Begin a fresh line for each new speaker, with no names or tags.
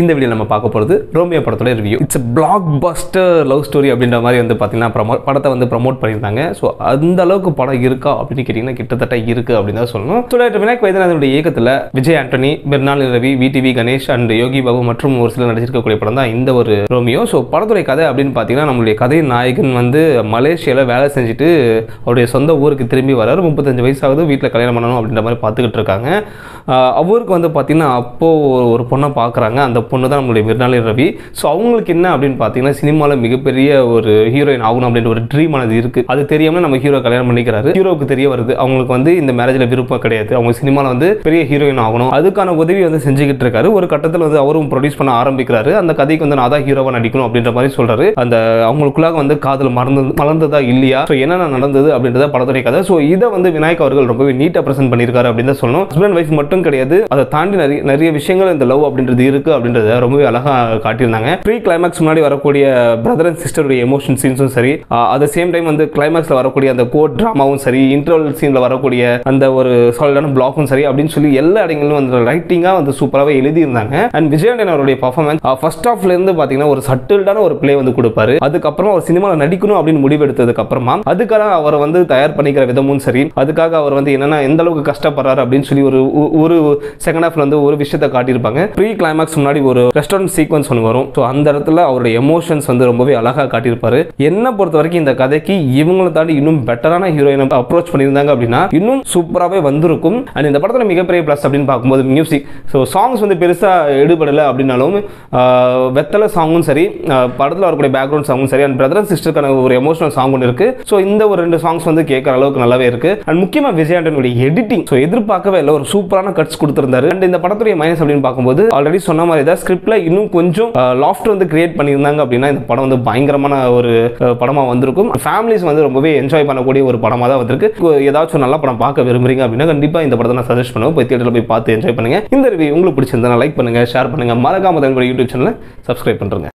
இந்த வீடியோ நம்ம பார்க்க போகிறது ரோமியோ படத்தோட review it's blockbuster love story அப்படின்ற மாதிரி வந்து பார்த்தீங்கன்னா ப்ரமோ படத்தை வந்து ப்ரமோட் பண்ணியிருந்தாங்க. ஸோ அந்த அளவுக்கு படம் இருக்கா அப்படின்னு கேட்டிங்கன்னா கிட்டத்தட்ட இருக்குது அப்படின்னு தான் சொல்லணும். ஸோ டாக்டர் விநாயக் வைத்தியநாதனுடைய இயக்கத்தில் விஜய் ஆண்டனி பெர்னாலி ரவி விடிவி கணேஷ் அண்ட் யோகி பாபு மற்றும் ஒரு சிலர் நடிச்சிருக்கக்கூடிய படம் தான் இந்த ஒரு ரோமியோ. ஸோ படத்துடைய கதை அப்படின்னு பார்த்தீங்கன்னா நம்மளுடைய கதை நாயகன் வந்து மலேசியாவில் வேலை செஞ்சுட்டு அவருடைய சொந்த ஊருக்கு திரும்பி வராரு. முப்பத்தஞ்சு வயசாகுது வீட்டில் கல்யாணம் பண்ணணும் அப்படின்ற மாதிரி பார்த்துக்கிட்டு இருக்காங்க. அவருக்கு வந்து பார்த்தீங்கன்னா அப்போது ஒரு பொண்ணை பார்க்குறாங்க. அந்த பொண்ணு தான் நம்மளுடைய மிருனாளி ரவி. ஸோ அவங்களுக்கு என்ன அப்படின்னு பார்த்தீங்கன்னா சினிமாவில் மிகப்பெரிய ஒரு ஹீரோயின் ஆகணும் அப்படின்ற ஒரு ட்ரீம் ஆனது இருக்குது அது தெரியாமல் நம்ம ஹீரோ கல்யாணம் பண்ணிக்கிறாரு. ஹீரோவுக்கு தெரிய வருது. அவங்களுக்கு வந்து இந்த மேரேஜில் விருப்பம் கிடையாது. அவங்க சினிமாவில் வந்து பெரிய ஹீரோயின் ஆகணும். அதுக்கான உதவி வந்து செஞ்சுக்கிட்டு இருக்காரு. ஒரு கட்டத்தில் வந்து அவரும் ப்ரொடியூஸ் பண்ண ஆரம்பிக்கிறாரு. அந்த கதைக்கு வந்து நான் தான் ஹீரோவாக நடிக்கணும் அப்படின்ற மாதிரி சொல்கிறாரு அந்த அவங்களுக்குள்ளாக வந்து காதல் மறந்து மலர்ந்ததா இல்லையா? ஸோ என்னென்ன நடந்தது அப்படின்றத படத்துடைய கதை. ஸோ இதை வந்து விநாயக் அவர்கள் ரொம்பவே நீட்டாக ப்ரெசென்ட் பண்ணியிருக்காரு அப்படின்னு தான் சொல்லணும். ஹஸ்பண்ட் ஒய்ஃப் மட்டும் கிடையாது. அதை தாண்டி நிறைய நிறைய விஷயங்கள் இந்த லவ் அப்படின்றது இருக்கு அப்படின்றத ரொம்பவே அழகாக காட்டியிருந்தாங்க. ப்ரீ கிளைமேக்ஸ் முன்னாடி வரக்கூடிய பிரதர் அண்ட் சிஸ்டருடைய எமோஷன் சீன்ஸும் சரி. அட் சேம் டைம் வந்து கிளைமேக்ஸில் வரக்கூடிய அந்த கோட் ட்ராமாவும் சரி இன்டர்வல் சீனில் வரக்கூடிய அந்த ஒரு சாலிடான பிளாக்கும் சரி அப்படின்னு சொல்லி எல்லா இடங்களிலும் வந்து ரைட்டிங்காக வந்து சூப்பராகவே எழுதியிருந்தாங்க. அண்ட் விஜயாண்டன் அவருடைய பர்ஃபார்மன்ஸ் ஃபர்ஸ்ட் ஹாஃப்ல இருந்து பார்த்தீங்கன்னா ஒரு சட்டில்டான ஒரு பிளே வந்து கொடுப்பாரு. அதுக்கப்புறம் அவர் சினிமாவில் நடிக்கணும் அப்படின்னு முடிவெடுத்ததுக்கு அப்புறமா அதுக்காக அவர் வந்து தயார் பண்ணிக்கிற விதமும் சரி அதுக்காக அவர் வந்து என்னன்னா எந்த அளவுக்கு கஷ்டப்படுறாரு அப்படின்னு சொல்லி ஒரு ஒரு செகண்ட் ஹாஃப்ல வந்து ஒரு விஷயத்தை காட்டியிருப்பாங்க. ப்ரீ கிளைமேக்ஸ் முன்னாடி ஒரு ரெஸ்டாரண்ட் சீக்வன்ஸ் ஒன்று வரும். ஸோ அந்த இடத்துல அவருடைய எமோஷன்ஸ் வந்து ரொம்பவே அழகாக காட்டியிருப்பாரு. என்ன பொறுத்த வரைக்கும் இந்த கதைக்கு இவங்களை தாண்டி இன்னும் பெட்டரான ஹீரோயினை அப்ரோச் பண்ணியிருந்தாங்க அப்படின்னா இன்னும் சூப்பராகவே வந்திருக்கும். அண்ட் இந்த படத்தில் மிகப்பெரிய ப்ளஸ் அப்படின்னு பார்க்கும்போது மியூசிக் ஸோ சாங்ஸ் வந்து பெருசாக எடுபடலை அப்படின்னாலும் வெத்தலை சாங்கும் சரி படத்தில் வரக்கூடிய பேக்ரவுண்ட் சாங்கும் சரி அண்ட் பிரதர் சிஸ்டருக்கான ஒரு எமோஷனல் சாங் ஒன்று இருக்கு. ஸோ இந்த ஒரு ரெண்டு சாங்ஸ் வந்து கேட்குற அளவுக்கு நல்லாவே இருக்கு. அண்ட் முக்கியமாக விஜயாண்டனுடைய எடிட்டிங் ஸோ எதிர்பார்க்கவே இல்லை ஒரு சூப்பரான கட்ஸ் கொடுத்துருந்தாரு. அண்ட் இந்த படத்துடைய மைனஸ் அப்படின்னு பார்க்கும்போது ஆல்ரெடி சொன்ன மாதிரி ஏதாவது ஸ்கிரிப்டில் இன்னும் கொஞ்சம் லாஃப்ட் வந்து கிரியேட் பண்ணியிருந்தாங்க அப்படின்னா இந்த படம் வந்து பயங்கரமான ஒரு படமாக வந்திருக்கும். ஃபேமிலிஸ் வந்து ரொம்பவே என்ஜாய் பண்ணக்கூடிய ஒரு படமாக தான் வந்திருக்கு. ஏதாச்சும் நல்ல படம் பார்க்க விரும்புறீங்க அப்படின்னா கண்டிப்பாக இந்த படத்தை நான் சஜஸ்ட் பண்ணுவேன். போய் தியேட்டரில் போய் பார்த்து என்ஜாய் பண்ணுங்க. இந்த ரிவ்யூ உங்களுக்கு பிடிச்சிருந்தா லைக் பண்ணுங்கள் ஷேர் பண்ணுங்க. மறக்காம தமிழ் யூடியூப் சேனலை சப்ஸ்கிரைப் பண்ணுங்க